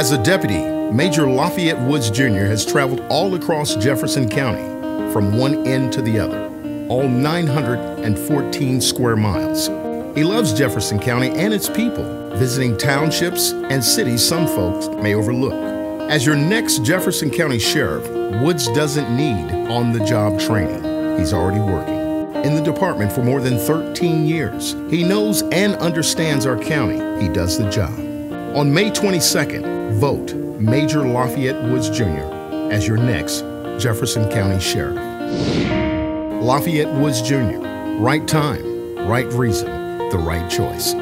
As a deputy, Major Lafayette Woods Jr. has traveled all across Jefferson County from one end to the other, all 914 square miles. He loves Jefferson County and its people, visiting townships and cities some folks may overlook. As your next Jefferson County Sheriff, Woods doesn't need on the job training. He's already working. In the department for more than 13 years, he knows and understands our county. He does the job. On May 22nd, vote Major Lafayette Woods Jr. as your next Jefferson County Sheriff. Lafayette Woods Jr., right time, right reason, the right choice.